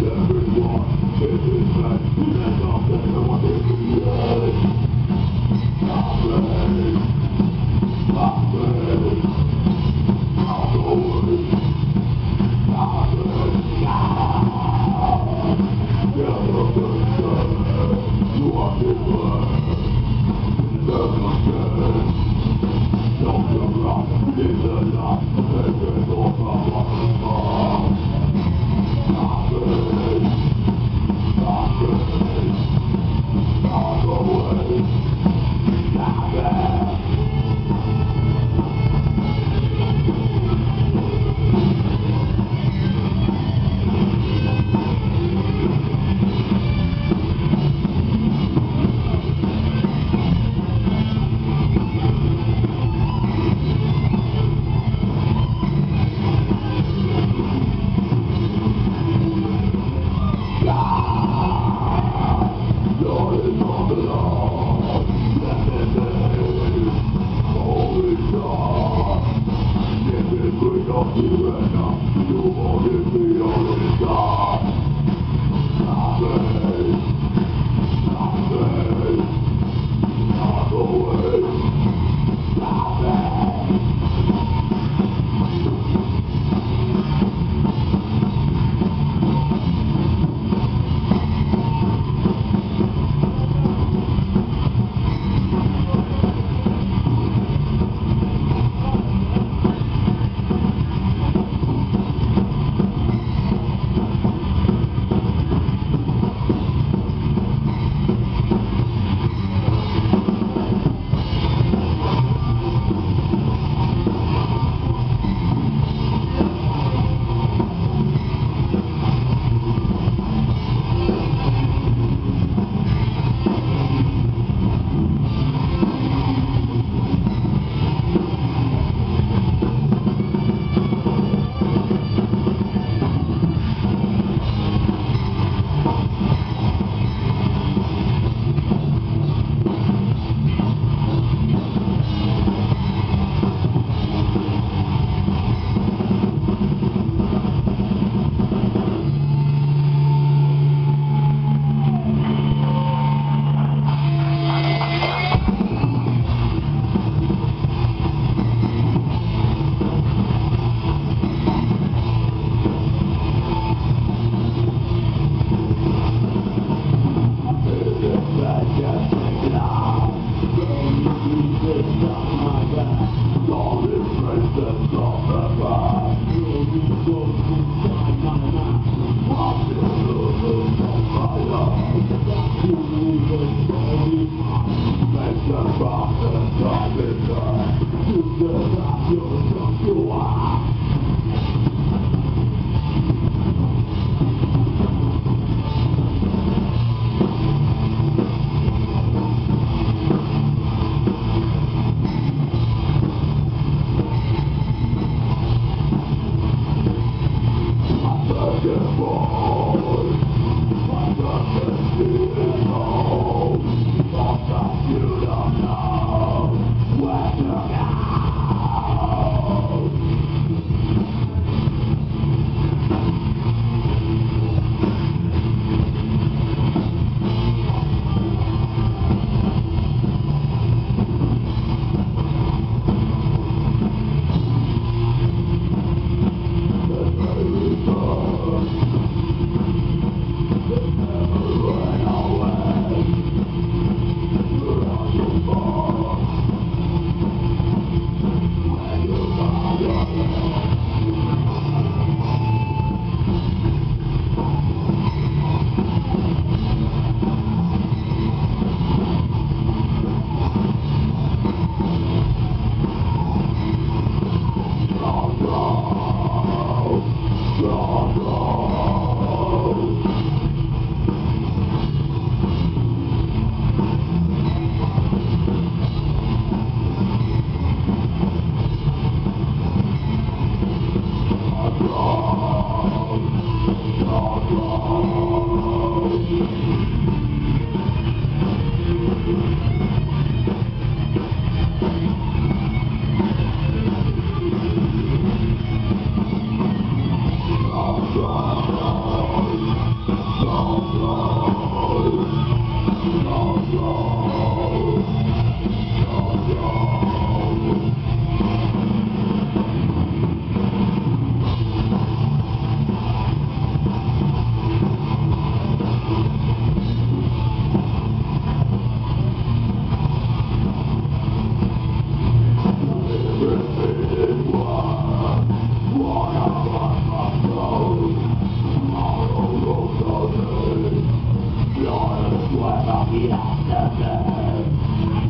Denver won. It is back. That's. Oh. Yeah. Yeah.